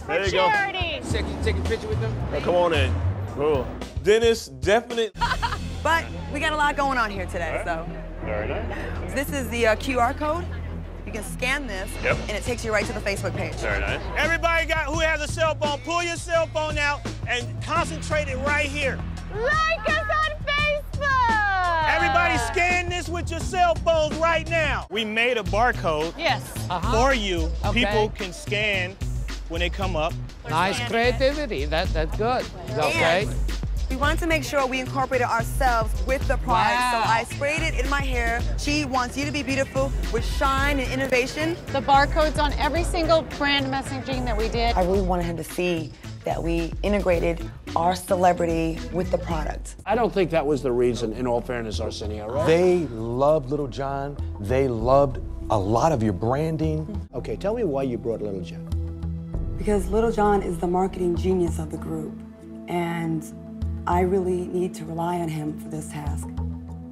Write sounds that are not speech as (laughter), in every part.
for There you go. charity. Take, take a picture with them. Oh, come on in. Cool. Dennis, definite. (laughs) But we got a lot going on here today, so. Very nice. This is the uh, QR code. You can scan this, Yep. and it takes you right to the Facebook page. Very nice. Everybody got who has a cell phone, pull your cell phone out and concentrate it right here. Like us on Facebook. Everybody scan this with your cell phones right now. We made a barcode Yes. for you. Okay. People can scan when they come up. Nice creativity. That that's good. Okay. And we wanted to make sure we incorporated ourselves with the product, Wow. so I sprayed it in my hair. She wants you to be beautiful with shine and innovation. The barcodes on every single brand messaging that we did. I really wanted him to see that we integrated our celebrity with the product. I don't think that was the reason, in all fairness, Arsenio, right? They loved Lil Jon. They loved a lot of your branding. Okay, tell me why you brought Lil Jon. Because Lil Jon is the marketing genius of the group, and I really need to rely on him for this task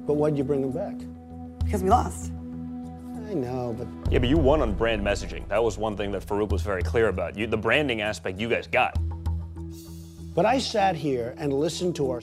But why'd you bring him back? because we lost. I know, but Yeah, but you won on brand messaging. That was one thing that Farouk was very clear about. You, the branding aspect you guys got. but I sat here and listened to our